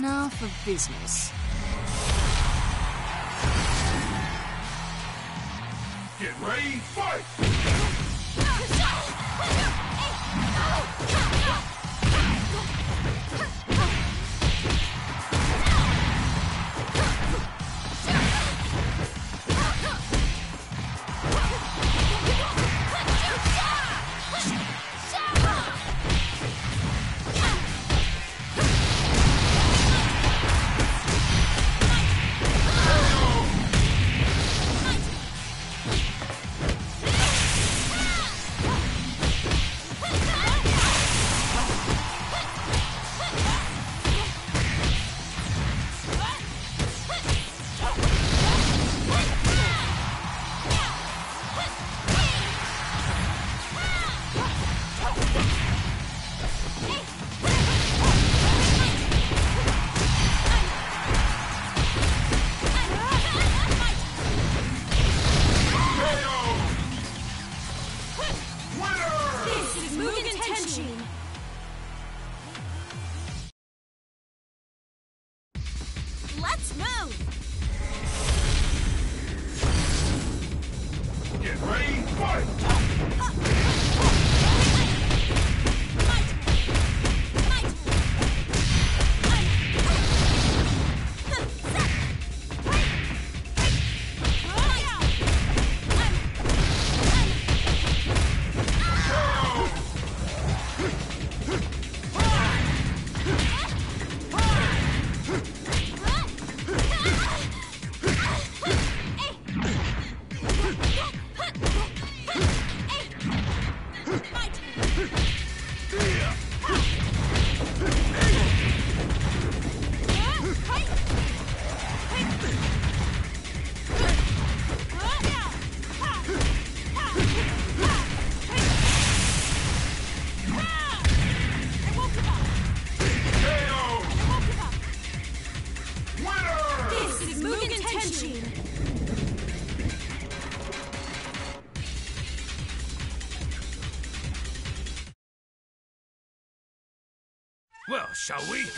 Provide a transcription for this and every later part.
Now for business. Get ready, fight! Shall we?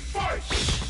fight!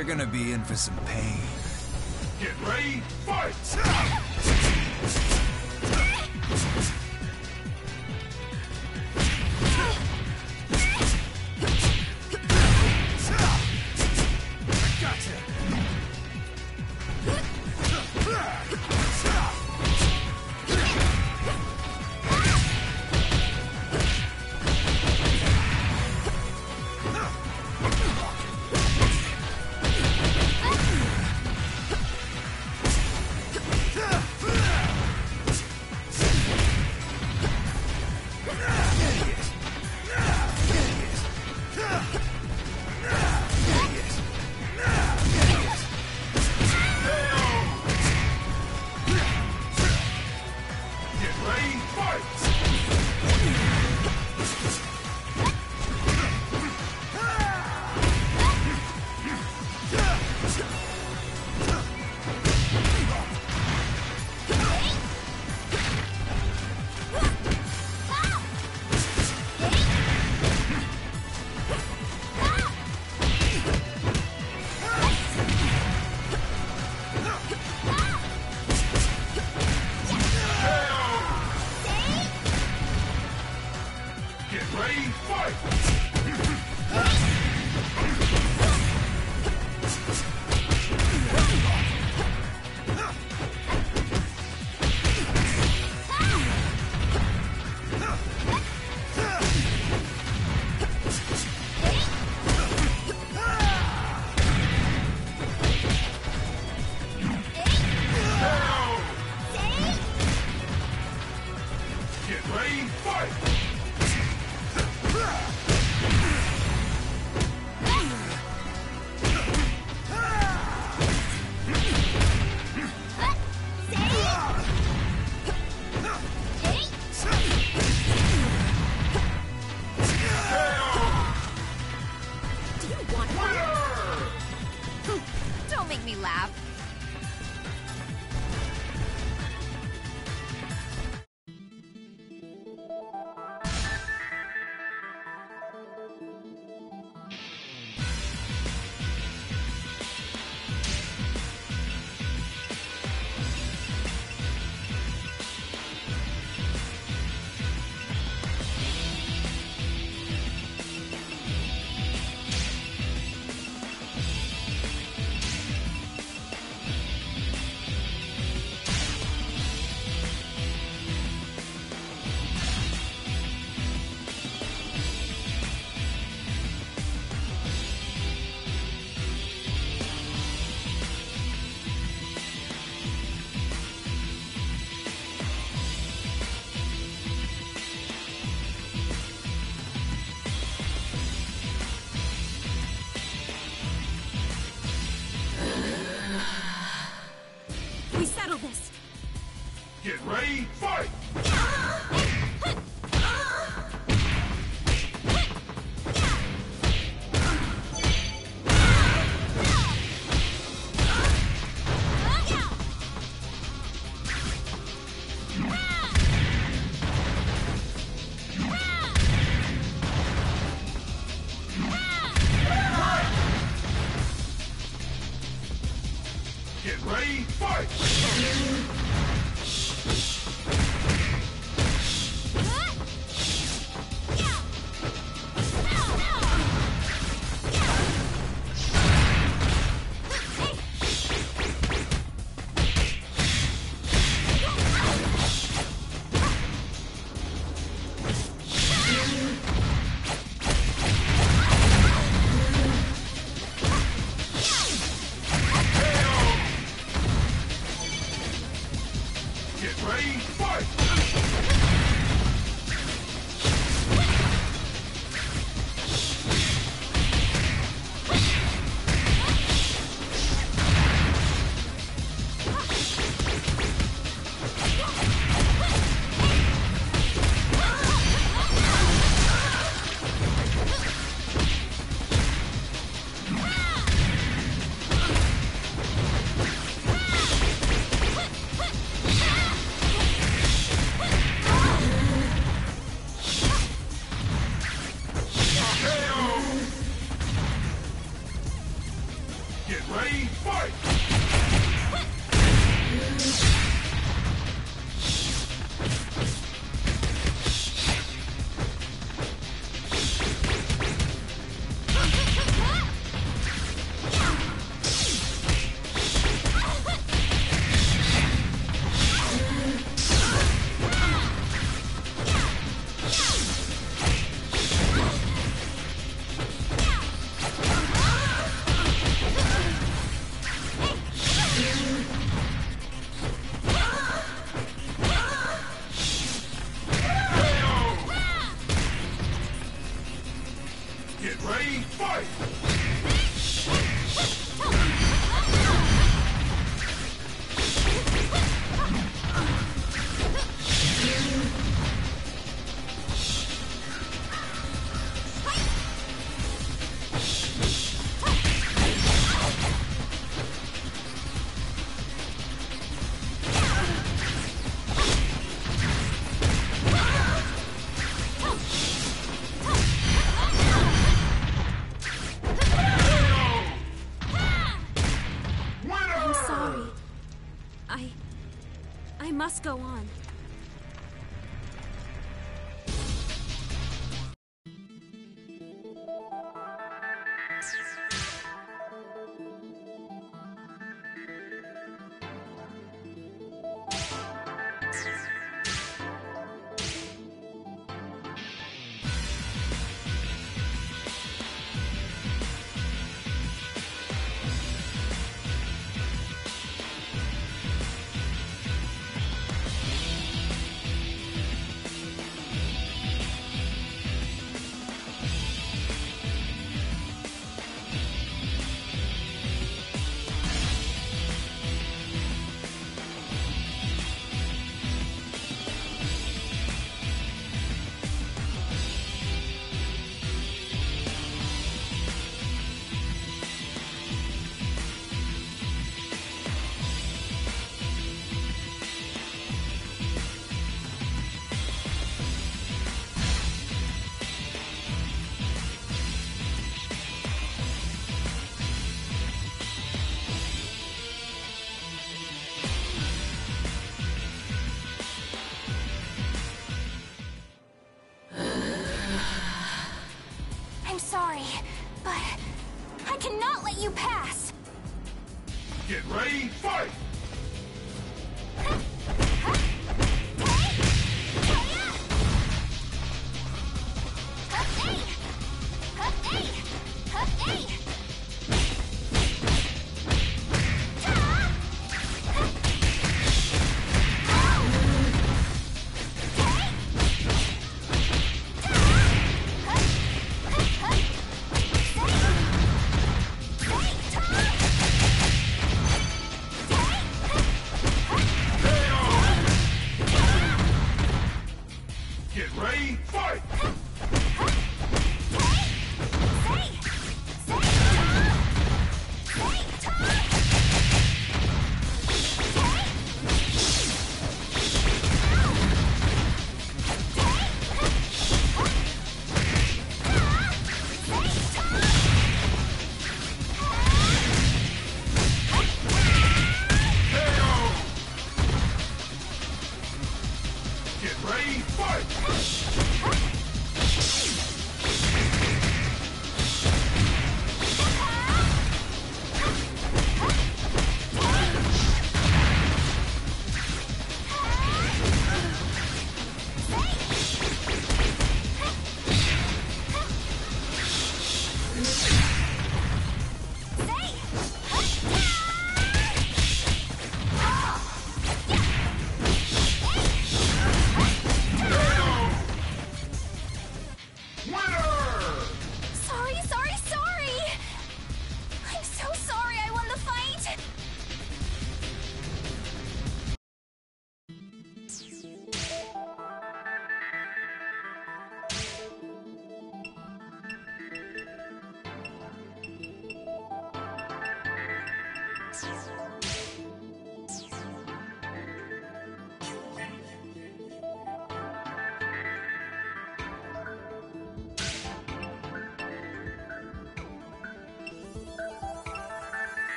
You're gonna be in for some pain.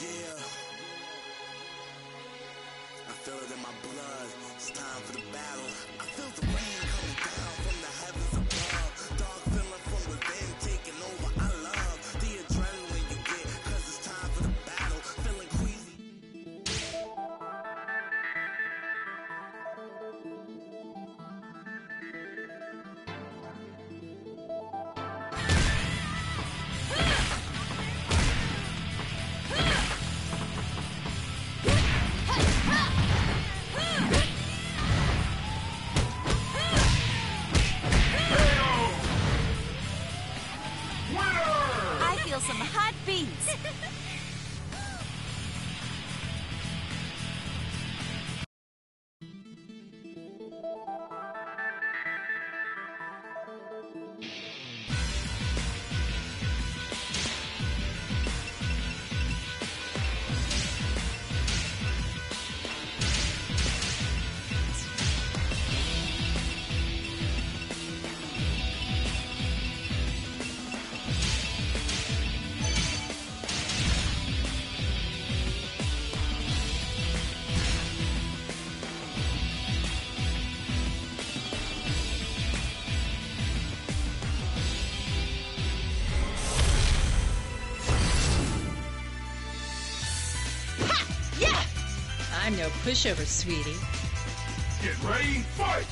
Yeah. Pushover, sweetie. Get ready, fight!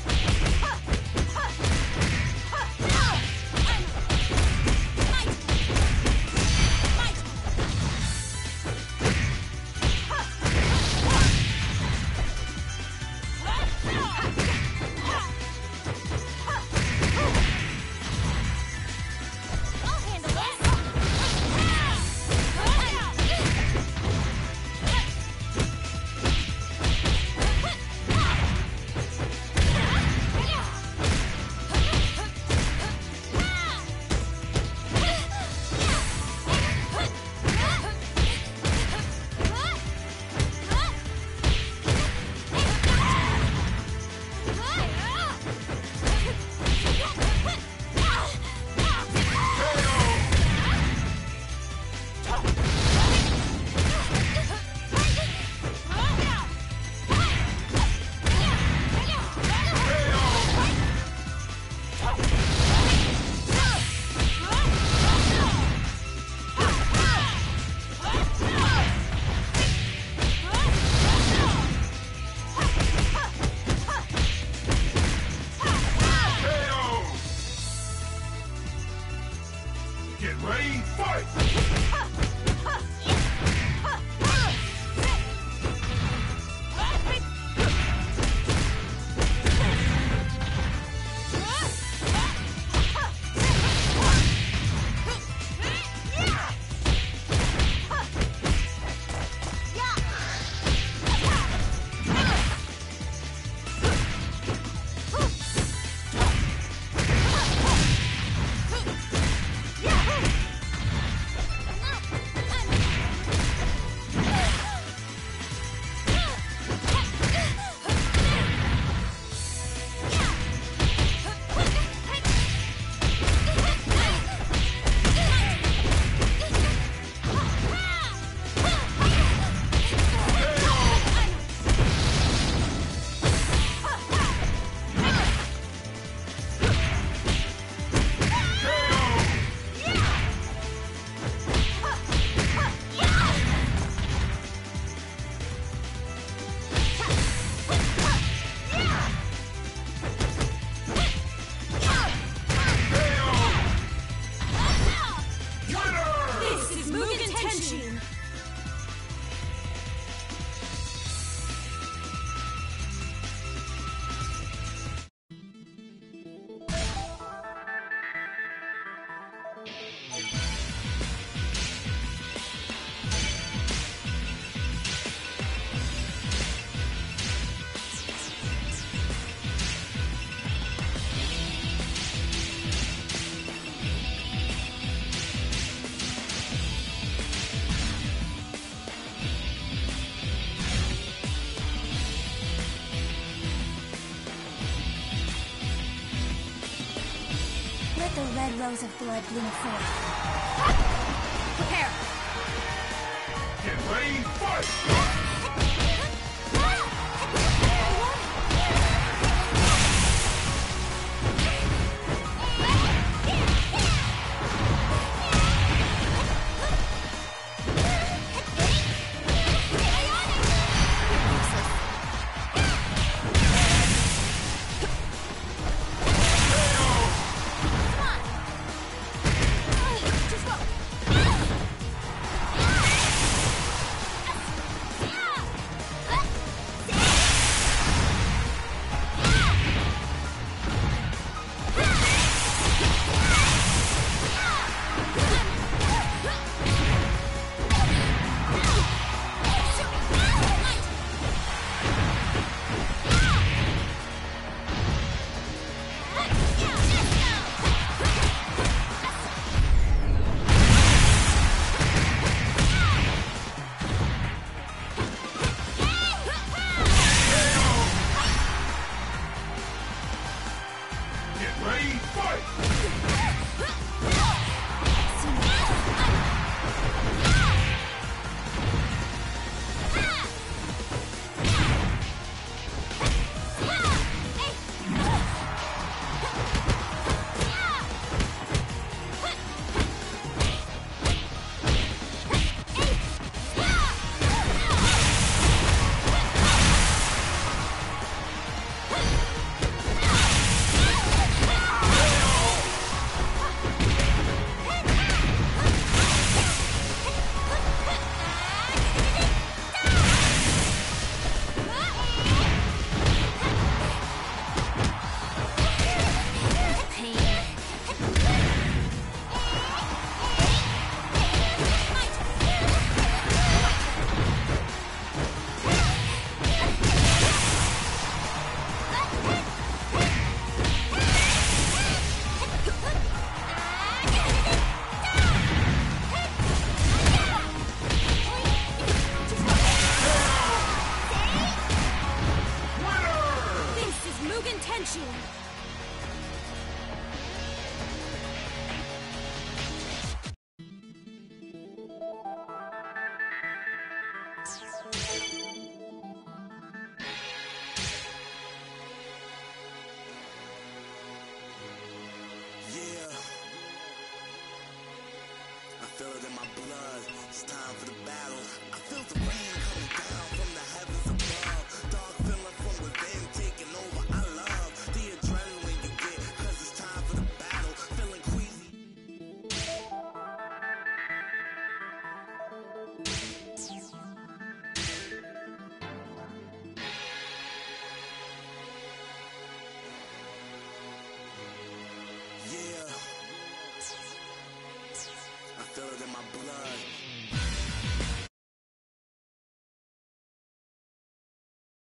I'll blood bloom forth.